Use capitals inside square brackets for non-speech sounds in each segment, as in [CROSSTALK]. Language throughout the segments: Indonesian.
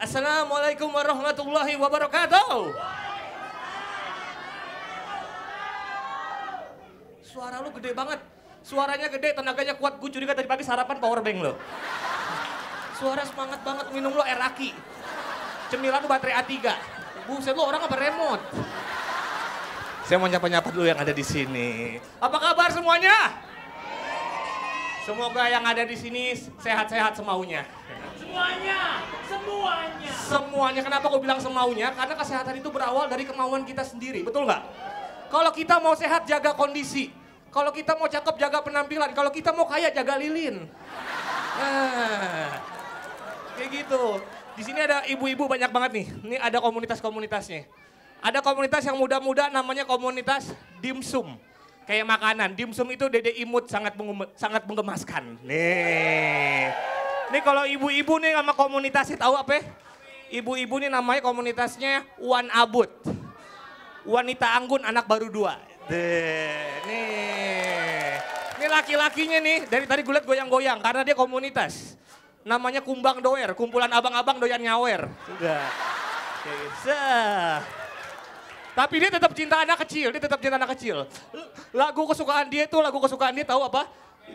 Assalamualaikum warahmatullahi wabarakatuh. Suara lu gede banget. Suaranya gede, tenaganya kuat. Gue curiga tadi pagi sarapan power bank lo. Suara semangat banget minum lo air aki. Cemilan lu baterai A3. Buset lu orang apa remote? Saya mau nyapa-nyapa dulu yang ada di sini. Apa kabar semuanya? Semoga yang ada di sini sehat-sehat semaunya. Semuanya, semuanya. Semuanya, kenapa gue bilang semaunya? Karena kesehatan itu berawal dari kemauan kita sendiri, betul nggak? Kalau kita mau sehat, jaga kondisi. Kalau kita mau cakep, jaga penampilan. Kalau kita mau kaya, jaga lilin. Nah, kayak gitu. Di sini ada ibu-ibu banyak banget nih. Ini ada komunitas-komunitasnya. Ada komunitas yang muda-muda namanya komunitas dimsum. Kayak makanan. Dimsum itu dede imut sangat sangat menggemaskan. Nih. Nih kalau ibu-ibu nih sama komunitasnya tahu apa? ya? Ibu-ibu nih namanya komunitasnya Wan Abut. Wanita anggun anak baru dua. Deh, nih. Ini laki-lakinya nih, dari tadi gue liat goyang-goyang karena dia komunitas. Namanya Kumbang Doer, kumpulan abang-abang doyan nyawer. Sudah. Oke, sah. Tapi dia tetap cinta anak kecil, dia tetap cinta anak kecil. Lagu kesukaan dia tuh, lagu kesukaan dia tahu apa?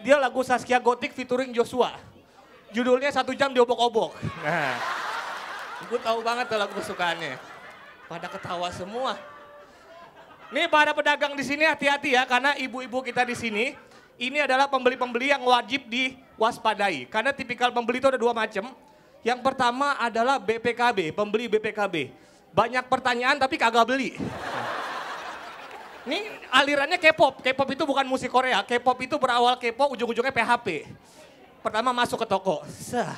Dia lagu Saskia Gotik featuring Joshua. Judulnya satu jam diobok-obok. Nah, gue tahu banget tuh lagu kesukaannya. Pada ketawa semua. Nih para pedagang di sini hati-hati ya, karena ibu-ibu kita di sini, ini adalah pembeli-pembeli yang wajib diwaspadai. Karena tipikal pembeli itu ada dua macam. Yang pertama adalah BPKB, pembeli BPKB. Banyak pertanyaan tapi kagak beli. Ini alirannya K-pop. K-pop itu bukan musik Korea. K-pop itu berawal K-pop, ujung-ujungnya PHP. Pertama masuk ke toko. Sah.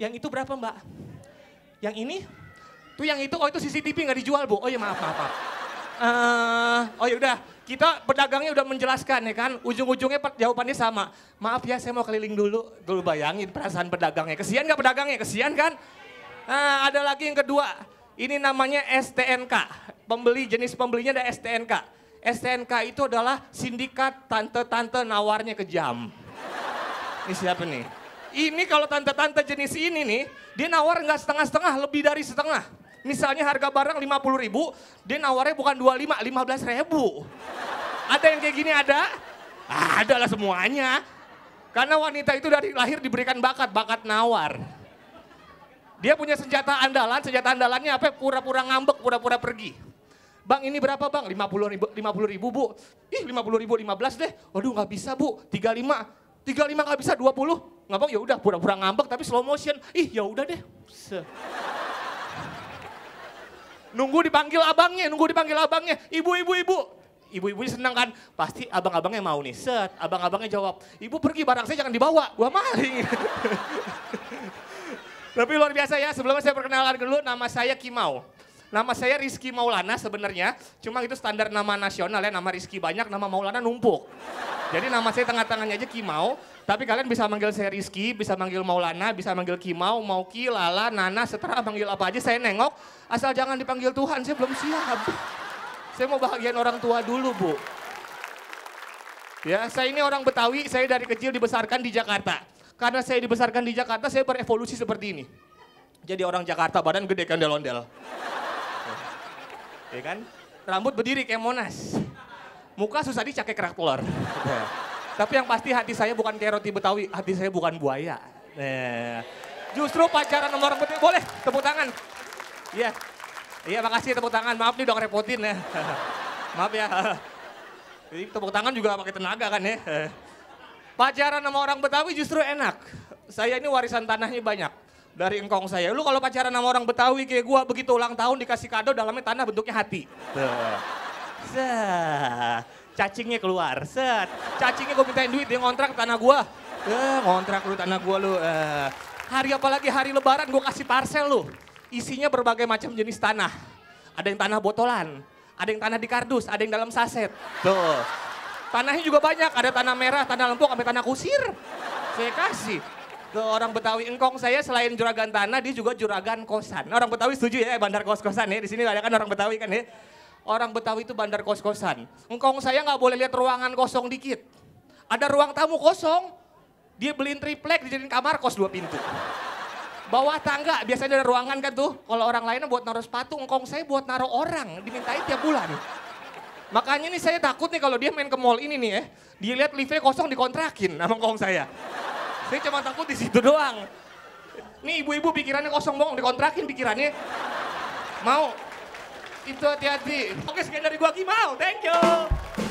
Yang itu berapa mbak? Yang ini? Tuh yang itu, oh itu CCTV nggak dijual bu. Oh iya maaf, maaf, maaf. Eh, oh ya udah, kita pedagangnya udah menjelaskan ya kan, ujung-ujungnya jawabannya sama. Maaf ya, saya mau keliling dulu. Dulu bayangin perasaan pedagangnya. Kesian nggak pedagangnya? Kesian kan? Nah, ada lagi yang kedua. Ini namanya STNK. Pembeli jenis pembelinya ada STNK. STNK itu adalah sindikat tante-tante nawarnya kejam. Ini siapa nih? Ini kalau tante-tante jenis ini nih, dia nawar nggak setengah-setengah, lebih dari setengah. Misalnya harga barang 50 ribu, dia nawarnya bukan 25, 15 ribu. Ada yang kayak gini ada? Ah, ada lah semuanya. Karena wanita itu dari lahir diberikan bakat, bakat nawar. Dia punya senjata andalan, senjata andalannya apa? Pura-pura ngambek, pura-pura pergi. Bang ini berapa bang? 50 ribu, 50 ribu bu. Ih 50 ribu 15 deh. Waduh nggak bisa bu, 35. 35 nggak bisa 20. Nggak bang ya udah pura-pura ngambek tapi slow motion. Ih ya udah deh. Nunggu dipanggil abangnya, nunggu dipanggil abangnya. Ibu, ibu, ibu. Ibu-ibunya senang kan, pasti abang-abangnya mau nih. Set, abang-abangnya jawab, ibu pergi barang saya jangan dibawa, gua maling. [LAUGHS] Tapi luar biasa ya, sebelumnya saya perkenalkan dulu nama saya Kimau. Nama saya Rizky Maulana sebenarnya, cuma itu standar nama nasional ya, nama Rizky banyak, nama Maulana numpuk. Jadi nama saya tengah-tengahnya aja Kimau, tapi kalian bisa manggil saya Rizky, bisa manggil Maulana, bisa manggil Kimau, Mauki, Lala, Nana, seterah manggil apa aja saya nengok, asal jangan dipanggil Tuhan, saya belum siap. Saya mau bahagian orang tua dulu, Bu. Ya, saya ini orang Betawi, saya dari kecil dibesarkan di Jakarta. Karena saya dibesarkan di Jakarta, saya berevolusi seperti ini. Jadi orang Jakarta, badan gede kan ondel Ya kan? Rambut berdiri kayak Monas. Muka susah dicake kerak telur. Tapi yang pasti hati saya bukan kayak roti Betawi, hati saya bukan buaya. Nah, justru pacaran sama orang Betawi, boleh tepuk tangan. Iya, iya makasih tepuk tangan, maaf nih udah ngerepotin ya. maaf ya. Jadi tepuk tangan juga pakai tenaga kan ya. Pacaran sama orang Betawi justru enak. Saya ini warisan tanahnya banyak. Dari engkong saya. Lu kalau pacaran sama orang Betawi kayak gua begitu ulang tahun dikasih kado dalamnya tanah bentuknya hati. Tuh. Set. Cacingnya keluar. Set. Cacingnya gue mintain duit dia ngontrak tanah gua. Eh, ngontrak lu tanah gua lu. Eh. Hari apalagi hari lebaran gue kasih parcel lu. Isinya berbagai macam jenis tanah. Ada yang tanah botolan, ada yang tanah di kardus, ada yang dalam saset. Tuh. Tanahnya juga banyak, ada tanah merah, tanah lempuk, sampai tanah kusir. Saya kasih ke orang Betawi engkong saya selain juragan tanah dia juga juragan kosan. Orang Betawi setuju ya bandar kos-kosan ya. Di sini ada kan orang Betawi kan ya. Orang Betawi itu bandar kos-kosan. Engkong saya nggak boleh lihat ruangan kosong dikit. Ada ruang tamu kosong. Dia beliin triplek dijadiin kamar kos dua pintu. Bawah tangga, biasanya ada ruangan kan tuh. Kalau orang lainnya buat naruh sepatu, engkong saya buat naruh orang. Dimintai tiap bulan. Makanya nih saya takut nih kalau dia main ke mall ini nih ya. Dia lihat liftnya kosong dikontrakin sama engkong saya. Saya cuma takut di situ doang. Nih ibu-ibu pikirannya kosong bohong, dikontrakin pikirannya. Mau. Itu hati-hati. Oke sekian dari gua Kimal, thank you.